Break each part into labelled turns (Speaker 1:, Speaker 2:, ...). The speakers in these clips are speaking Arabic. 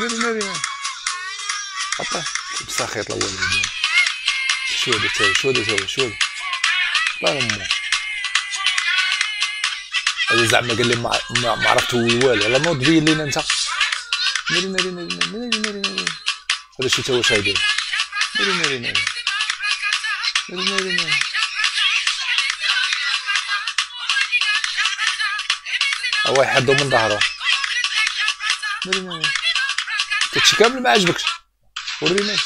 Speaker 1: ناري ناري عطاه بساخيط الأول شو هذا تسوي شو هذا تسوي شو هذا الله امه هذا زعما قال لي ما ما, ما عرفت والو على نوض بين لينا انت ناري ناري ناري ناري ناري ناري هذا شو تسوي شايدين ناري ناري ناري ناري ناري ناري واحد حدو من ظهره. هادشي كامل ما عجبكش. وريني.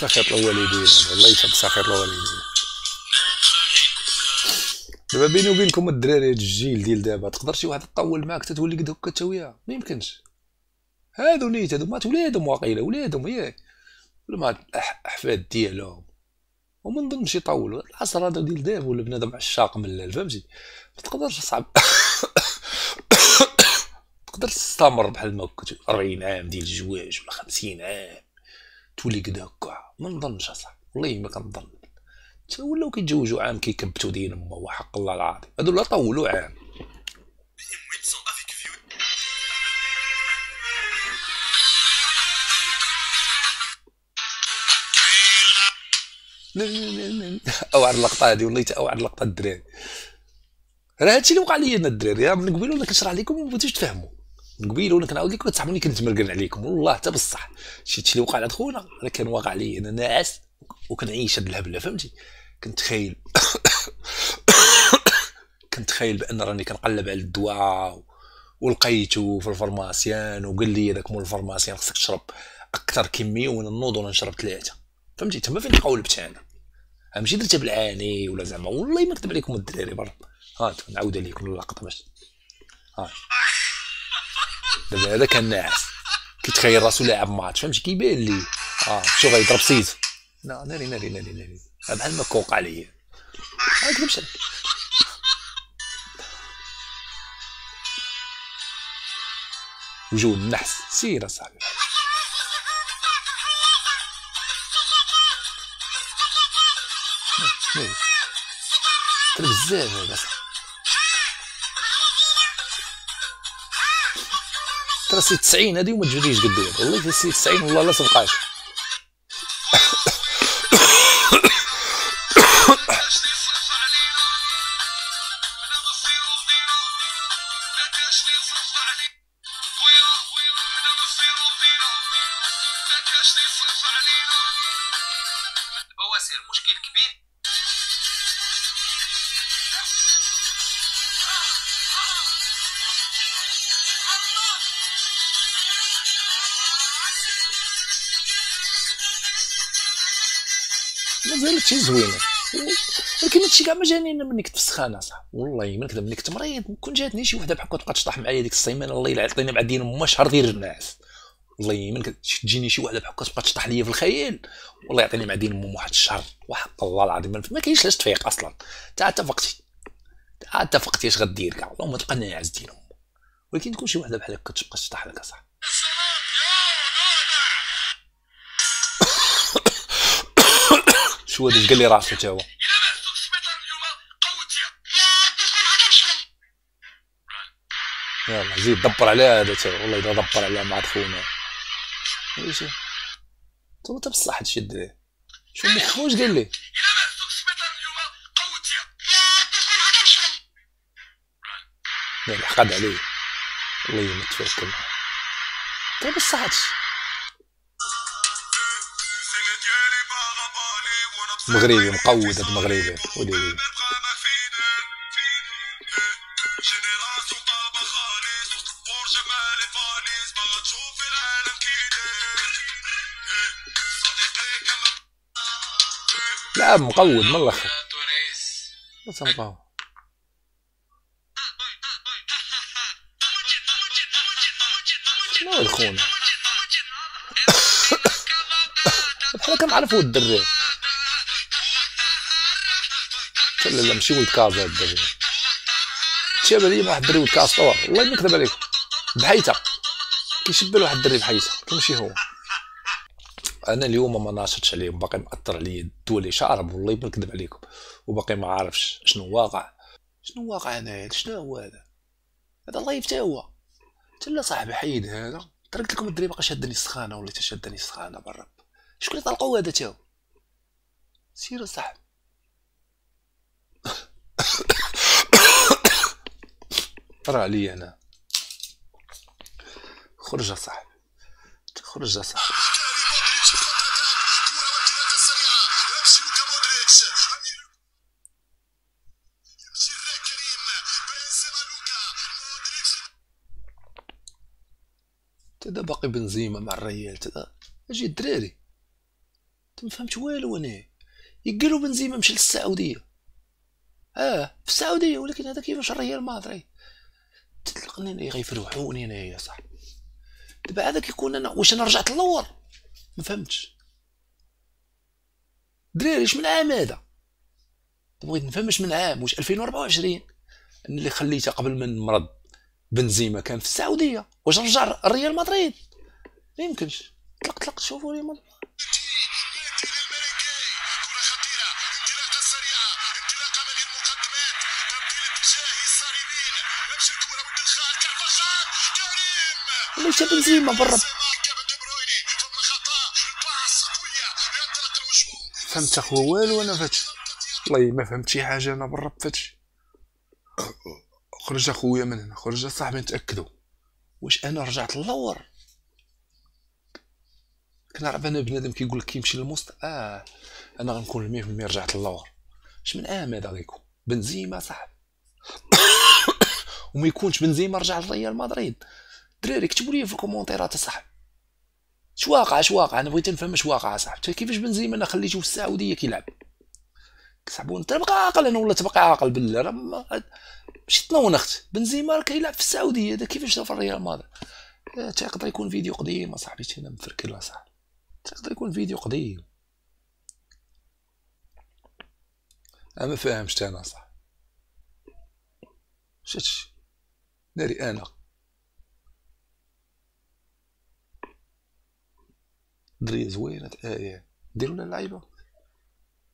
Speaker 1: سخط الوالدين والله يسب سخط الوالدين دابا بيني وبينكم الدراري هاد الجيل ديال دابا تقدر شي واحد تطول معاك تتولي قد هكا تاويها ما يمكنش. هادو نيت هادو مات ولادهم واقيلا ولادهم ياك. ولا مات احفاد ديالهم وما نظنش يطولوا. العصر هذا ديال دابا ولا بنادم عشاق ملال فهمتي؟ ما تقدرش صعب تقدر تستمر بحال ما كنت 40 عام ديال الزواج ولا 50 عام. تولي قد هكا. ما نظنش أصاحبي. والله ما كنظن. حتى ولاو كيتزوجوا عام كيكبتوا دين وحق الله العظيم. هادو لا طولوا عام. اوعر اللقطة هادي والله اوعر اللقطة الدراري. راه هادشي اللي وقع لي أنا الدراري من قبيل وأنا كنشرح لكم وما بغيتوش تفهموا. من قبيل وأنا كنعاود لكم تصاحبوني كنت مرقن عليكم. والله حتى بصح شي اللي وقع لعند خونا راه كان واقع لي أنا ناعس وكنعيش هاد الهبلة فهمتي؟ كنت خايل كنت خايل بأن راني كنقلب على الدواء ولقيته في ال pharmacien وقال لي هذاك مول ال pharmacien خصك تشرب أكثر كمية وأنا نوض وأنا نشرب ثلاثة. فهمتي؟ تما فين قولبت أنا؟ ماشي درتها بالعاني ولا زعما والله ما كتب عليكم الدراري برا ها نعاود عليكم اللقطة باش ها. دابا هذا كان ناعس. كيتخيل راسو لاعب ماتش فهمتي؟ كيبان لي. آه شو غيضرب سيز لا ناري ناري ناري ناري. بحال ما كوق عليا. ما كذبش وجود النحس. سير أصاحبي. بزاف هذا. ترى سي 90 هذه وما تجريش قدام والله سي 90 والله لا سبقاش مازال هادشي زوينه ولكن هادشي كاع ما جاني أنا منك تفسخان اصاحبي والله ما نكذب منك تمريض كون جاتني شي وحدة بحال تبقى تشطح معايا ديك السيمانه الله يلا عطيني مع دين ما شهر ديال الناس. والله من تجيني شي وحدة بحال تبقى تشطح ليا في الخيال والله يعطيني مع دين امه واحد الشهر. وحق الله العظيم ما كاينش لاش تفيق أصلا. تا اتفقتي. تا اتفقتي اش غدير كاع. اللهم تبقى ناعس دين ولكن تكون شي وحدة بحال هكا تبقى تشطح لك اصاحبي شو هذا قال لي راسو تا هو يلا زيد دبر على هذا تا والله إذا دبر على مع خونا. إيش؟ انت بصح هادشي الدراري شو مخ واش قال لي؟ لا حقد عليه والله ما تفكر طيب بصح هادشي مغربي مقود هذا المغربي. ولي ولي. لا مقود من الأخر. تنطاو شنو الخونه بحال كنعرفو الدراري لا لا ماشي ولد كازا الدري. تشابه لي واحد الدري ولد كاسطور والله ما نكذب عليكم بحيته كيشبه لواحد الدري بحيته كيمشي هو. أنا اليوم ما ناشطش عليهم. باقي مأثر عليا الدولي شارب. والله ما نكذب عليكم وباقي ما عارفش شنو واقع. شنو واقع أنا شنو هو هذا؟ هذا الله يفتح هو. تلا صاحبي حيد هذا. تركت لكم الدري باقي شادني السخانة ولا تشدني السخانة بالرب شكون اللي طلقوا هذا تاو سير صاحبي. راه عليا أنا. خرج صاحبي. خرج صاحبي. تدا باقي بنزيما مع الريال تدا. أجي الدراري. ما فهمت والو أنا. يقالوا بنزيما مشى للسعودية. آه في السعودية ولكن هذا كيفاش الريال مادريد تطلقني غيفرحوني انايا صح دابا هذا كيكون أنا واش أنا رجعت للور ما فهمتش. دراري اش من عام هذا؟ بغيت نفهم اش من عام واش 2024 اللي خليته قبل من مرض بنزيما كان في السعودية واش رجع الريال مدريد؟ ما يمكنش. طلق طلق شوفوا لي مال ليش بنزيما بالرب فهمت اخو والو أنا فاتش والله ما فهمت شي حاجة أنا بالرب فاتش خرج أخويا من هنا خرج صاحبي نتاكدوا واش أنا رجعت للور كنعرف أنا بنادم كيقول لك كيمشي للمست آه أنا غنكون 100% رجعت للور اش من عام هذا غيكون بنزيما صاحبي. وما يكونش بنزيما رجع للريال مدريد. دراري كتبوا لي في الكومونتيرات اصاحبي اش واقع؟ اش واقع؟ أنا بغيت نفهم اش واقع اصاحبي كيفاش بنزيما أنا خليته في السعودية كيلعب؟ كتحسبوا انت تبقى عاقل أنا ولا تبقى عاقل بالله؟ راه ماشي تنونخت بنزيما راه كيلعب في السعودية. هذا كيفاش في الريال مدريد؟ تيقدر يكون فيديو قديم أصاحبي. أنا مفركل أصاحبي. تيقدر يكون فيديو قديم. أنا ما فاهمش أنا صح شتش ناري أنا. دريه زوينة إيه ديروا لنا اللعيبة.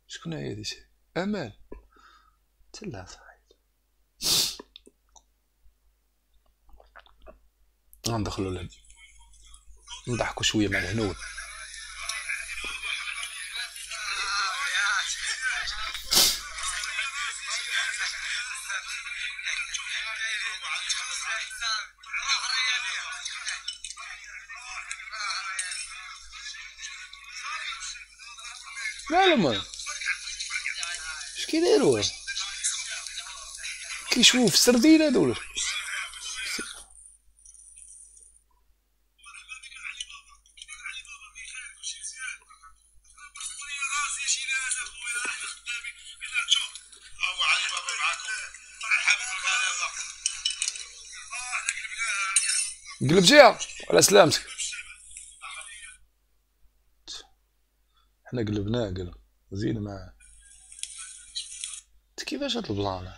Speaker 1: شكون هي هادي امال تلا صحيح. غندخلو ل نضحكو شوية مع الهنود. مالهم اش كيديروا كيشوفوا في السردين هذول قلب جهه على سلامتك. حنا قلبناه قلب. زيد معاه كيفاش هاد البلان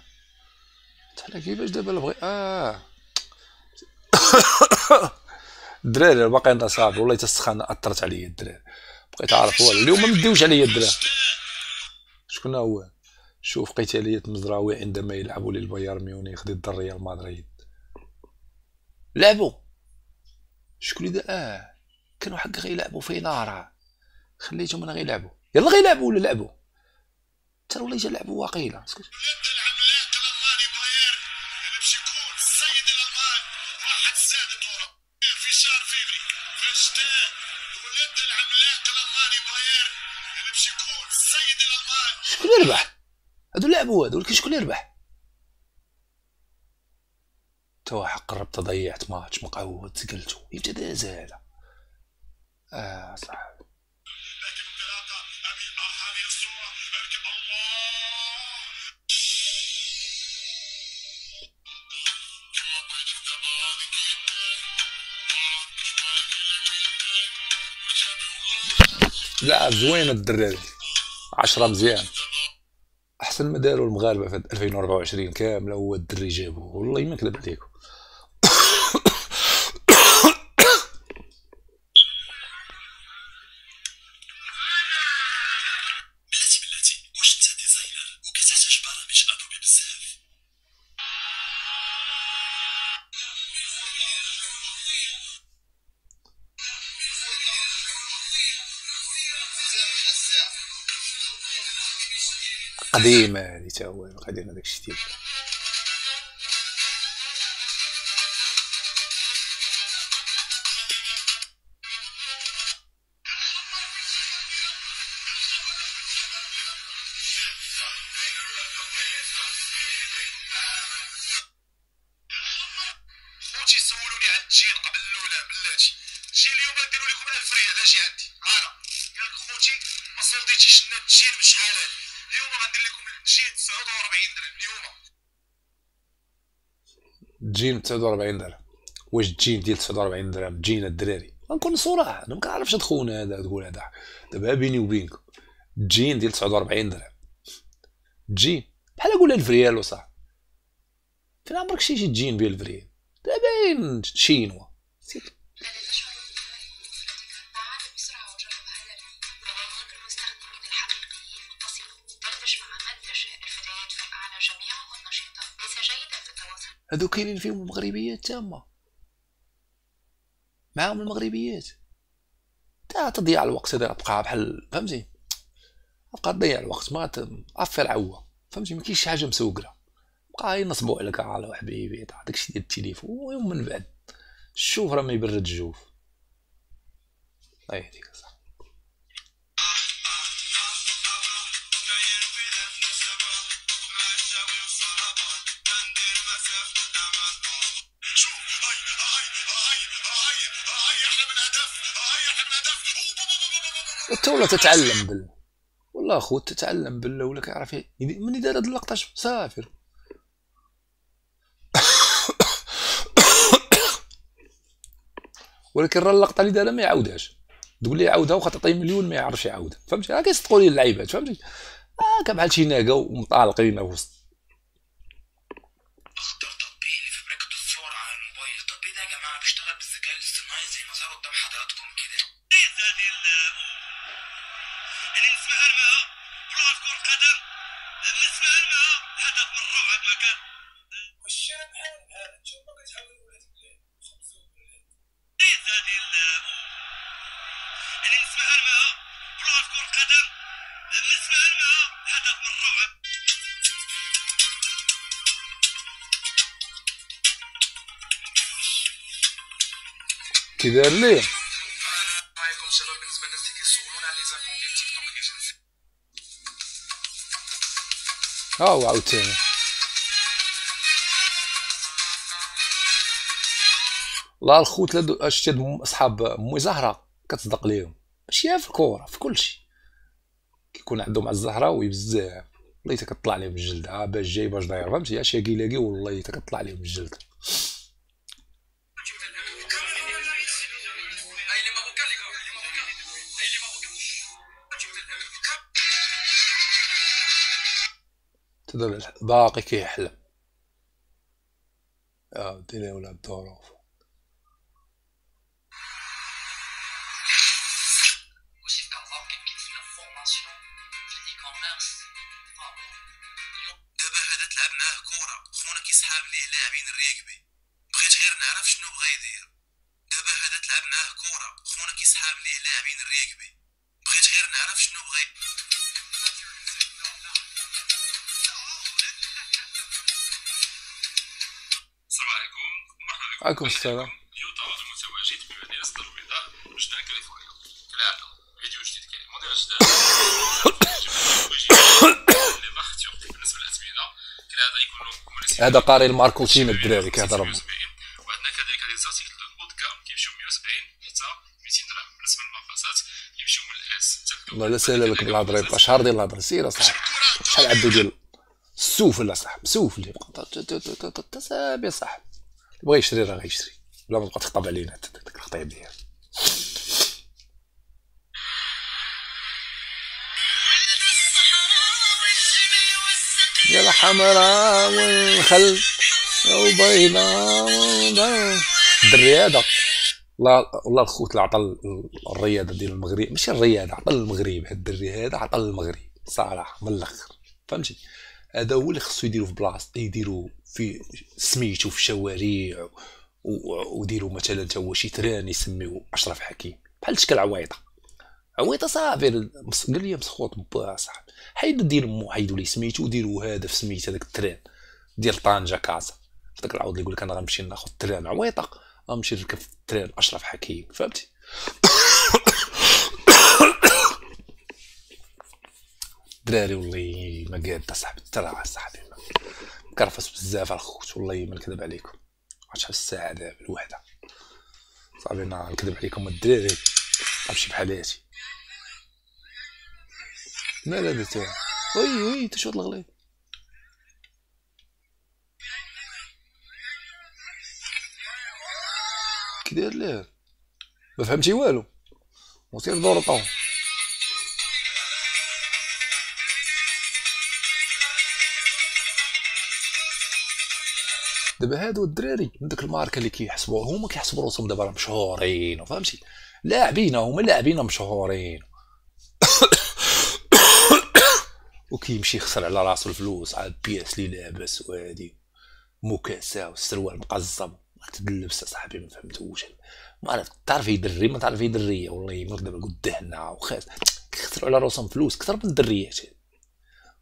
Speaker 1: حنا كيفاش دابا بغي آه. الدراري باقي أنا صافي والله السخانة أثرت عليا الدراري. بقيت عارف والو اليوم ما مديوش عليا الدراري. شكون هو؟ شوف قتالية مزراوي عندما يلعب للبايرن ميونخ ضد الريال مدريد. لعبوا. شكون اللي آه. كانوا حق غيلعبوا في نار خليتهم أنا غيلعبوا. يلا غيلعبوا ولا لعبوا؟ ترى ولا يلعبوا واقيلا شكون اللي ربح؟ هادو لعبوا هادو ولكن شكون اللي ربح؟ توا حق قربت ضيعت ماتش مقعود سقلتو يبدأ هذا آه صح. لا زوينه الدراري. 10 مزيان. أحسن ما داروا المغاربة في 2024 كاملة هو الدري جابوه. والله ما كذب عليكم. قديمة هذه تا هو قديمه داك الشيء
Speaker 2: 49 درهم اليوم.
Speaker 1: جين ب 49 درهم. واش الجين ديال 49 درهم؟ جينا الدراري. غنكون صراحة أنا ما كنعرفش خونا هذا تقول هذا. دابا بيني وبينكم الجين ديال 49 درهم. جين بحال قول 1000 ريال وصح. فين عمرك شي جين ب 1000 ريال باين شينوا؟ هادو كاينين فيهم المغربيات تامة معاهم المغربيات. تا تضيع الوقت هذا تبقى بحال فهمتي؟ تبقى تضيع الوقت ما عفي العوة فهمتي؟ ما كاينش شي حاجة مسوقرة. بقى ينصبوا عليك على حبيبي تاع داكشي ديال التليفون ومن بعد. الشوف راه ما يبرد الجوف. الله يهديك صح وانت ولا تتعلم بال. والله أخو تتعلم بالله ولا كيعرف من دار هاد اللقطه سافر. ولكن راه اللقطة اللي دارها ما يعاودهاش. تقول لي يعاودها وخا تعطيه مليون ما يعرفش يعاودها فهمتي؟ راه كيصدقوا لي اللعيبات فهمتي؟ آه كبحال شي ناقة ومطالقين في وسط
Speaker 2: الماء بروف كرة قدم رايكم شباب بالنسبة للناس اللي كيسولونا على لي
Speaker 1: ها هو عاوتاني والله الخوت هاد م- اصحاب امي زهره كتصدق ليهم ماشي في الكورة في كل شيء. كيكون عندهم على الزهراوي بزاف والله حتى كطلع عليهم الجلد ها باش جاي باش داير فهمتي اش كيلاقي والله حتى كطلع عليهم الجلد باقي كيحلم. آه ديري ولاد الظروف
Speaker 2: لاعبين الريكبي بغيت غير نعرف شنو يدير السلام عليكم. مرحبا بكم.
Speaker 1: عليكم السلام.
Speaker 2: يوتا المتواجد في الدار البيضاء وجدان كاليفورنيا. كالعادة فيديو جديد مناسبين.
Speaker 1: هذا قاري الماركوتين الدراري كيهضر لا سهل لك بالهضره شهر ديال الهضره سير اصاحبي شحال عدو ديال؟ السوفل اصاحبي السوفل يبقى تسابي اصاحبي بغى يشري راه غيشري. بلا ما تبقى تخطب علينا. حتى داك الخطيب ديالك. يا الحمراء والخل. وبيضاء الدري هذا. والله الخوت اللي عطى ال- الرياضه ديال المغرب ماشي الرياضه عطى المغرب هاد الدري هذا عطى المغرب صراحة من الآخر. فهمتي؟ هذا هو اللي خصو يديروا في بلاصة يديروا في سميتو في الشوارع و- و- وديروا مثلا تا هو شي تران يسميو أشرف حكيم. بحال شكل عويطة. عويطة صافي قال لي مسخوط با صاحبي حيدوا دير مو حيدوا لي سميتو وديروا هذا في سميت هذاك التران ديال طنجة كازا داك العوض اللي يقول لك أنا غنمشي ناخذ التران عويطة. غنمشي نركب في التران أشرف حكيم فهمتي؟ دراري والله ما قاد صاحبي ترى صاحبي. كرفس بزاف الخوت والله ما نكذب عليكم. شحال الساعة دابا الوحدة؟ صاحبي أنا نكذب عليكم الدراري. غنمشي بحالاتي مال هذا تا وي وي هاد الغليظ. كي داير ليه؟ ما فهمتي والو. وسير دور طون. دابا هادو الدراري من ديك الماركة اللي كيحسبوا هما كيحسبوا راسهم دابا مشهورين فهمتي؟ لاعبين هما لاعبين مشهورين. وكيمشي يخسر على راسو الفلوس عاد بياس اللي لابس وهادي. مكاساه والسروال مقزم تدلبس صاحبي ما فهمتوش ما عرفت. تعرف يدري ما تعرف يدريه والله ما نكذب عليك وخاس كيخسروا على راسهم فلوس. أكثر من الدريات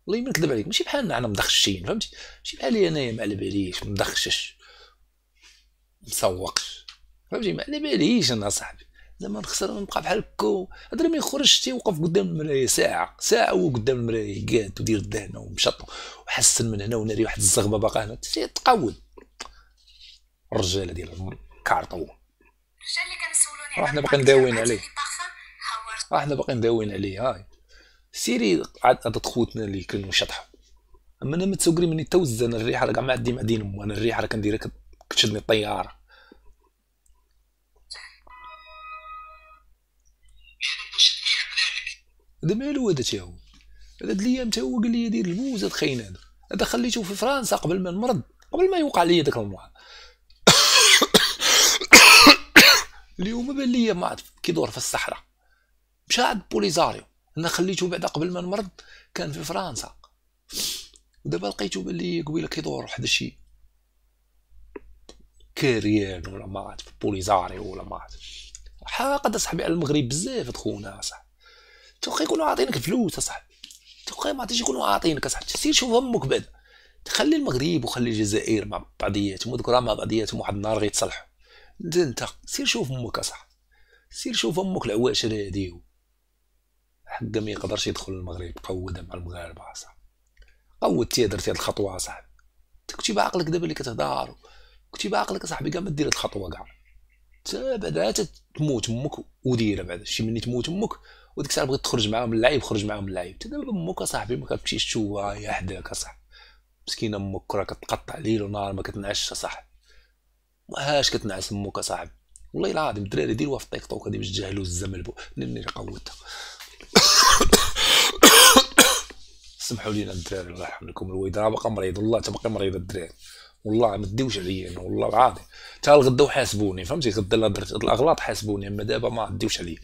Speaker 1: والله ما نكذب عليك. ماشي بحالنا أنا مدخشين فهمتي؟ ماشي بحالي انايا ما على باليش مدخشش. مسوقش. فهمتي؟ ما على باليش أنا صاحبي زعما نخسر نبقى بحال هكا. هذا ما يخرجش تيوقف قدام المراية. ساعة. ساعة هو قدام المراية. قاد ودير الدهنه ومشط وحسن من هنا وناري واحد الزغبة باقا هنا. تقود الرجاله ديال الكارطو
Speaker 3: اللي كانوا يسولوني
Speaker 1: راه حنا باقي نداوين عليه. راه حنا باقي نداوين عليه هاي. سيري عاد عاد خوتنا اللي كانوا شطحوا أما أنا متسوقري مني توز أنا الريحة راه كاع ما عندي معدين امو أنا الريحة راه كنديرها كت- كتشدني الطيارة. هذا مالو هذا تا هو؟ هذا الأيام تا هو قال لي دير ال buzz هاد هذا. هذا خليته في فرنسا قبل ما نمرض قبل ما يوقع لي داك المرض اليوم بان لي ما كيدور في الصحراء. مشى عند بوليزاريو. أنا خليته بعدا قبل ما نمرض كان في فرنسا. ودابا لقيتو بان لي قبيلة كيدور واحد الشي كاريان ولا ما عرفت بوليزاريو ولا ما حاقد أصاحبي على المغرب بزاف هاد خونا اصاحبي توقع يكونوا عاطينك الفلوس اصاحبي توقع ما عرفتش يكونوا عاطينك اصاحبي سير شوف أمك بعد. خلي المغرب وخلي الجزائر مع بعضياتهم وذكرى مع بعضياتهم واحد النهار غيتصلحوا. انت انت سير شوف أمك اصاحبي سير شوف أمك العواشر هادي حقا ما يقدرش يدخل المغرب قودها مع المغاربة اصاحبي قودتي درتي هاد الخطوة اصاحبي أنت كنتي بعقلك دابا اللي كتهضر كنتي بعقلك اصاحبي كاع ما دير هاد الخطوة كاع تا بعدا تموت أمك وديرها بعدا شي مني تموت أمك وديك الساعة بغيت تخرج معاهم اللعيب خرج معاهم اللعيب. تا دابا أمك اصاحبي ما كتمشيش تشوفها هي حداك اصاحبي مسكينة أمك راه كتقطع ليل ونهار ما كتنعش اصاحبي هاش كتنعس أمك أصاحبي؟ والله العظيم الدراري ديروها في الطيك طوك هادي باش تجاهلوا الزمن البو لاني قوتها سمحوا لينا الدراري الله يرحم لكم الوالد راه باقا مريض والله تا باقي مريض الدراري. والله ما تديوش عليا أنا والله العظيم تا الغدا وحاسبوني فهمتي؟ غدا لا درت الأغلاط حاسبوني أما دابا ما تديوش عليا.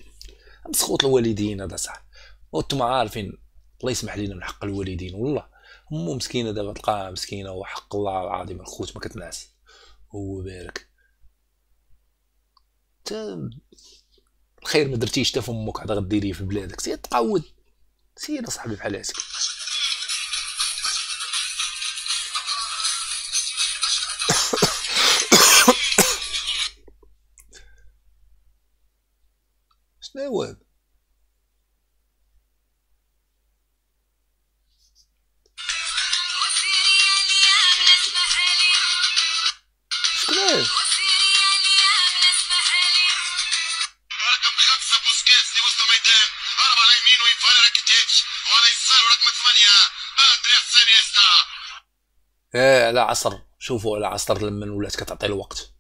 Speaker 1: مسخوط الوالدين هذا صح وأنتم عارفين الله يسمح لنا من حق الوالدين والله. أمو مسكينة دابا تلقاها مسكينة وحق الله العظيم الخوت ما كتنعس. هو بارك تا الخير ما درتيش تا في أمك عاد غديريه في بلادك. سير تقود سير أصاحبي بحال هاتك شنو هو؟ على عصر شوفوا على عصر لما ولات كتعطي الوقت.